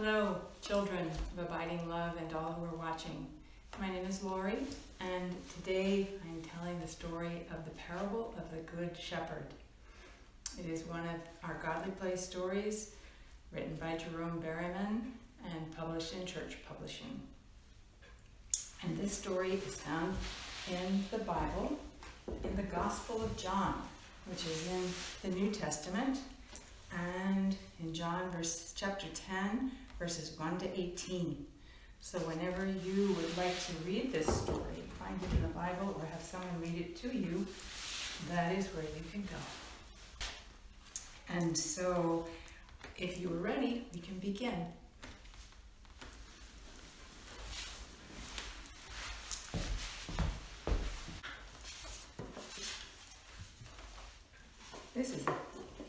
Hello, children of abiding love and all who are watching. My name is Lori, and today I'm telling the story of the parable of the Good Shepherd. It is one of our Godly Play stories written by Jerome Berryman and published in Church Publishing. And this story is found in the Bible, in the Gospel of John, which is in the New Testament, and in John verse chapter 10, verses 1 to 18. So whenever you would like to read this story, find it in the Bible or have someone read it to you, that is where you can go. And so if you are ready, we can begin. This is a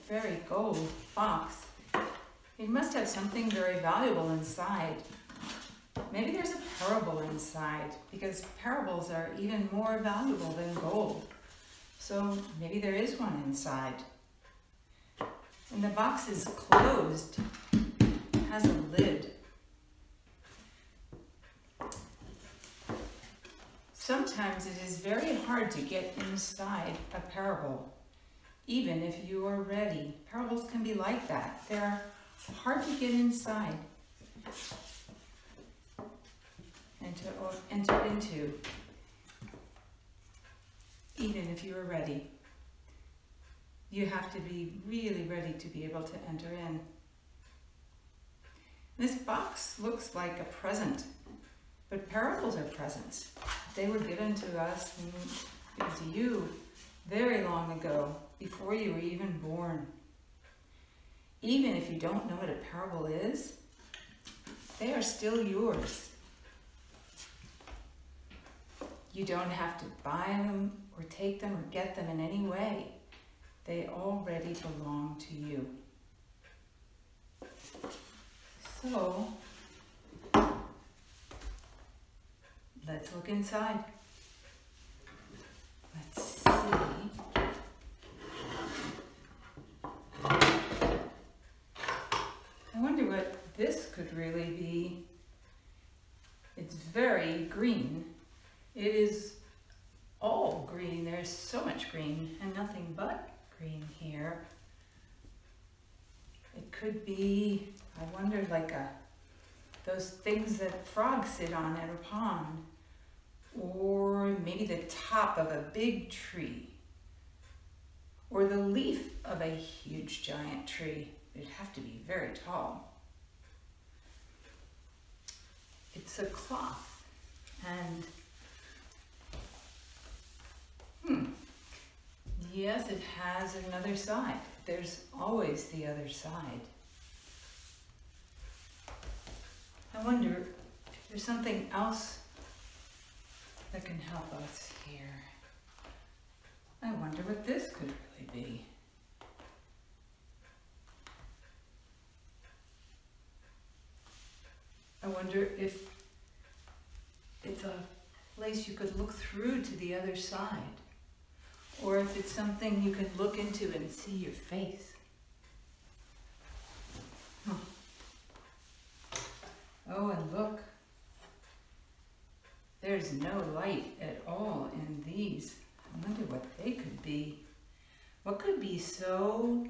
very gold box. It must have something very valuable inside. Maybe there's a parable inside because parables are even more valuable than gold. So maybe there is one inside. And the box is closed, it has a lid. Sometimes it is very hard to get inside a parable even if you are ready. Parables can be like that. They're hard to get inside and to enter into, even if you are ready. You have to be really ready to be able to enter in. This box looks like a present, but parables are presents. They were given to us and to you very long ago before you were even born. Even if you don't know what a parable is, they are still yours. You don't have to buy them or take them or get them in any way. They already belong to you. So, let's look inside. Let's see. I wonder what this could really be. It's very green. It is all green. There's so much green and nothing but green here. It could be, I wonder, like a those things that frogs sit on at a pond. Or maybe the top of a big tree. Or the leaf of a huge giant tree. It'd have to be very tall. It's a cloth and hmm, yes, it has another side. There's always the other side. I wonder if there's something else that can help us here. I wonder what this could really be. I wonder if it's a place you could look through to the other side, or if it's something you can look into and see your face. Huh. Oh, and look. There's no light at all in these. I wonder what they could be. What could be so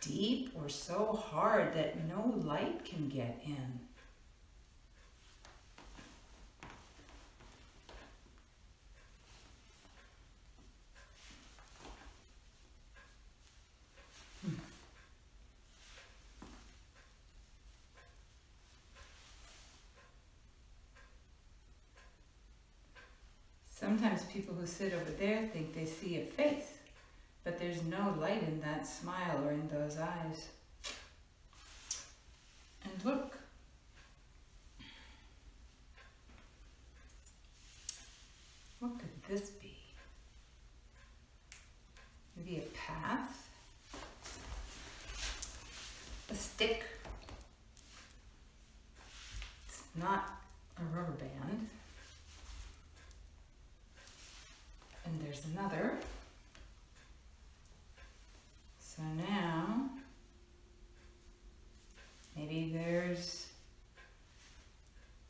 deep or so hard that no light can get in? Sometimes people who sit over there think they see a face, but there's no light in that smile or in those eyes. And look. What could this be? Maybe a path? A stick? It's not a rubber band. And there's another. So now, maybe there's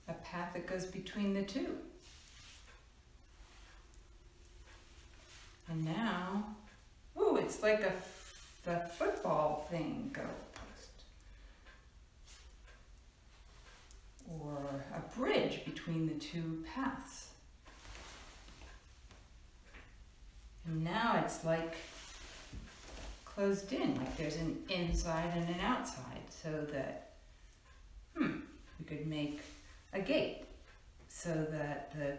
a path that goes between the two. And now, ooh, it's like a the football thing goalpost. Or a bridge between the two paths. And now it's like closed in, like there's an inside and an outside, so that, hmm, we could make a gate so that the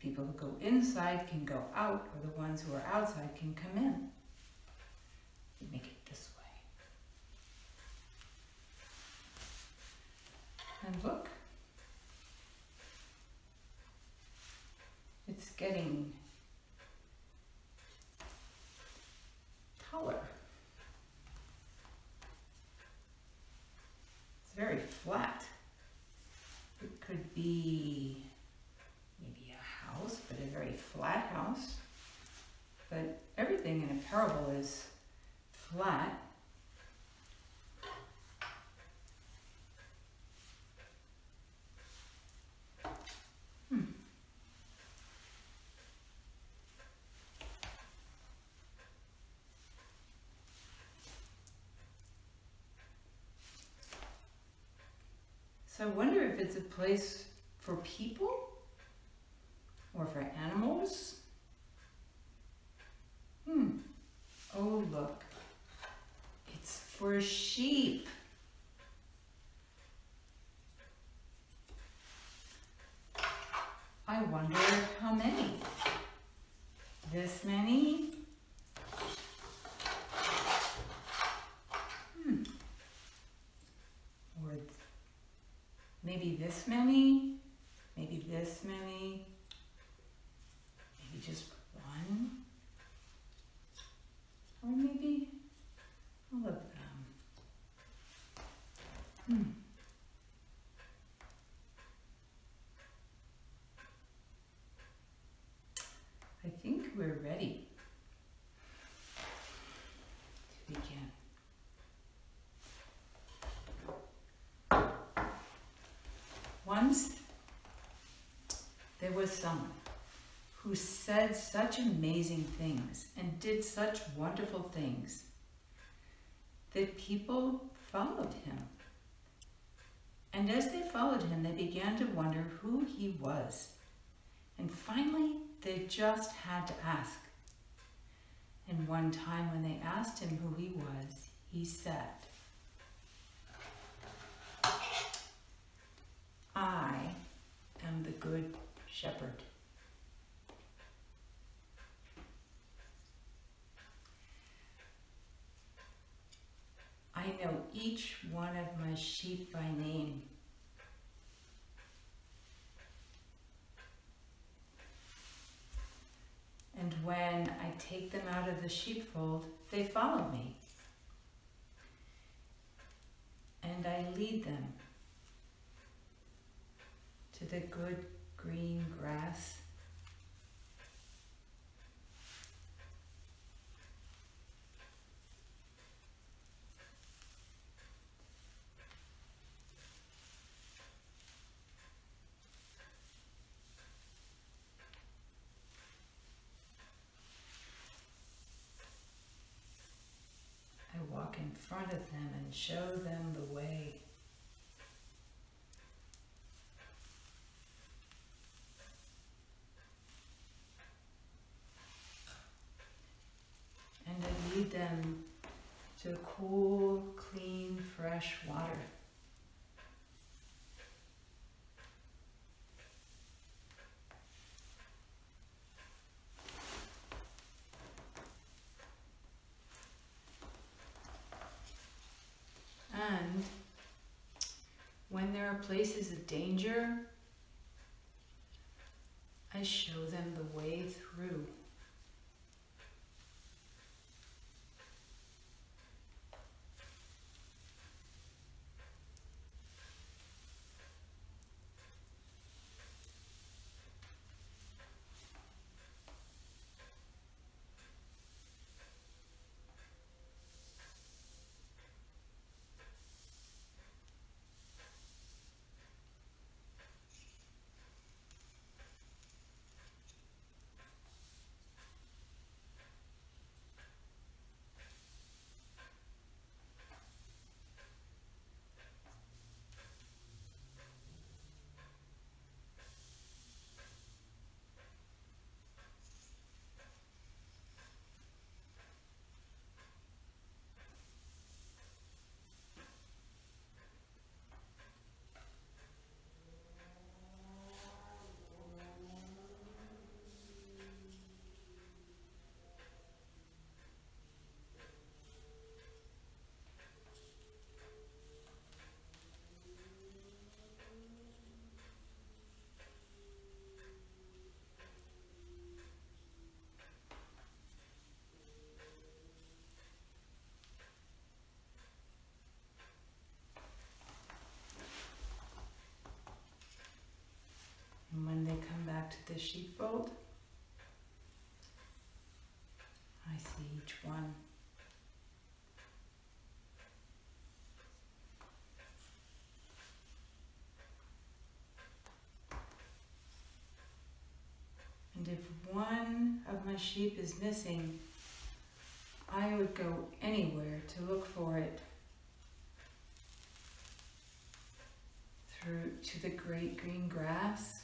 people who go inside can go out, or the ones who are outside can come in. Make it this way. And look, it's getting taller. It's very flat. It could be maybe a house, but a very flat house. But everything in a parable is flat. Hmm. So I wonder if it's a place for people or for animals. Hmm. Oh, look. It's for sheep. I wonder how many. This many? Hmm. Or maybe this many? Maybe this many? Maybe just one? Or maybe all of them? Hmm. I think we're ready to begin. Once there was someone who said such amazing things and did such wonderful things that people followed him. And as they followed him, they began to wonder who he was. And finally, they just had to ask. And one time when they asked him who he was, he said, I am the good shepherd. I know each one of my sheep by name. And when I take them out of the sheepfold, they follow me. And I lead them to the good green grass. I walk in them and show them the way. And lead them to cool, clean, fresh water. And when there are places of danger, I show them the way through. Each one. And if one of my sheep is missing, I would go anywhere to look for it. Through to the great green grass,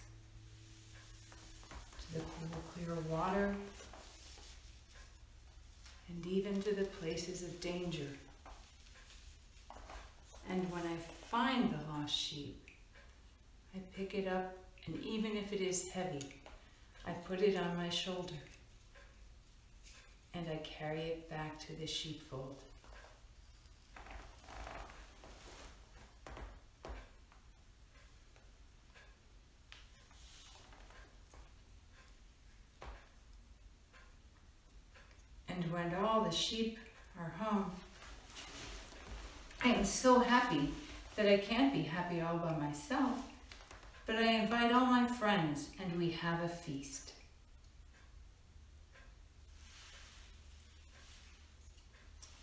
to the cool clear water, and even to the places of danger. And when I find the lost sheep, I pick it up, and even if it is heavy, I put it on my shoulder and I carry it back to the sheepfold. And when all the sheep are home, I am so happy that I can't be happy all by myself, but I invite all my friends and we have a feast.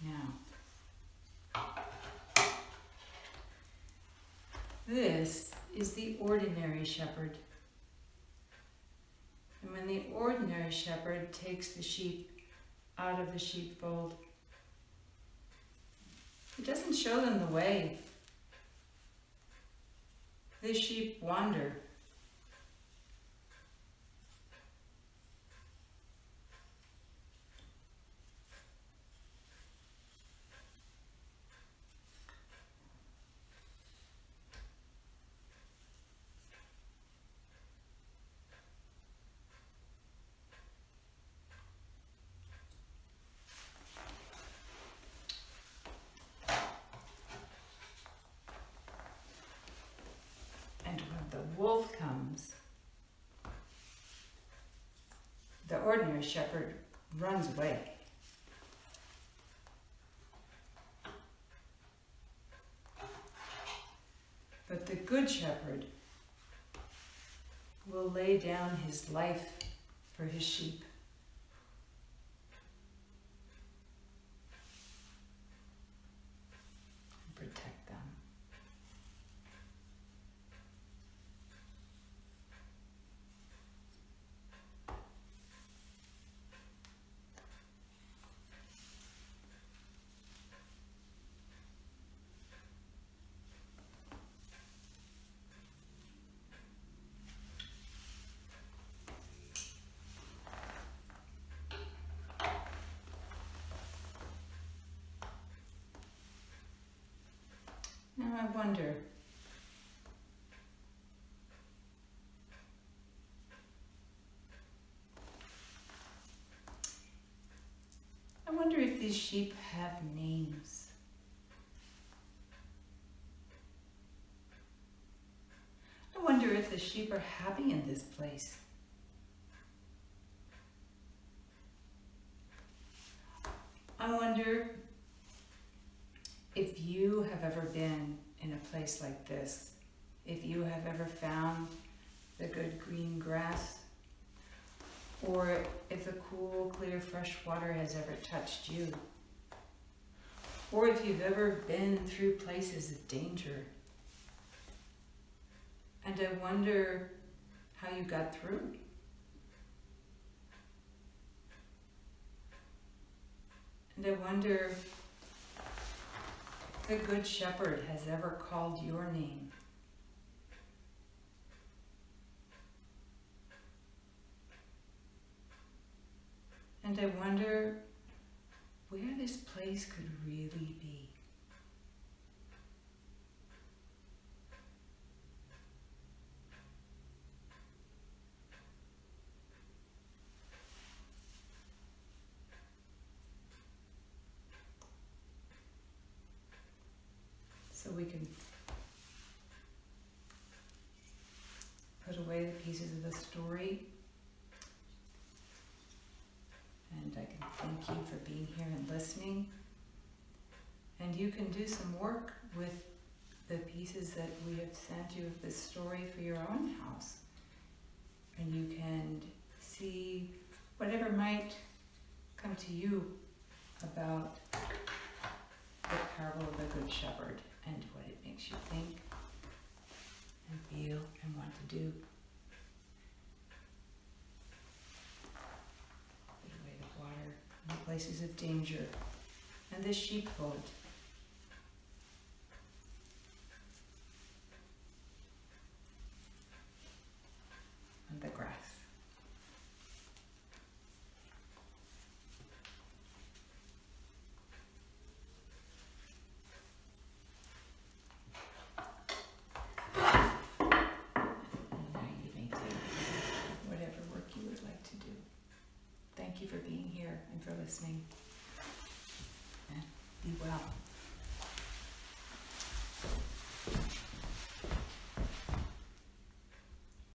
Now, this is the ordinary shepherd. And when the ordinary shepherd takes the sheep out of the sheepfold, he doesn't show them the way. The sheep wander the ordinary shepherd runs away. But the good shepherd will lay down his life for his sheep. Now I wonder, I wonder if these sheep have names. I wonder if the sheep are happy in this place. I wonder if you have ever been in a place like this, if you have ever found the good green grass, or if the cool, clear, fresh water has ever touched you, or if you've ever been through places of danger. And I wonder how you got through. And I wonder the Good Shepherd has ever called your name. And I wonder where this place could really be. so we can put away the pieces of the story. And I can thank you for being here and listening. And you can do some work with the pieces that we have sent you of this story for your own house. And you can see whatever might come to you about the parable of the Good Shepherd and what it makes you think and feel and want to do. Put away the water in the places of danger and the sheepfold. And the grass. And now you may do whatever work you would like to do. Thank you for being here and for listening.